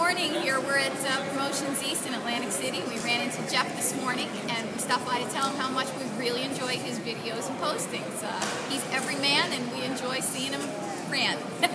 morning here. We're at uh, Promotions East in Atlantic City. We ran into Jeff this morning and we stopped by to tell him how much we really enjoy his videos and postings. Uh, he's every man and we enjoy seeing him ran.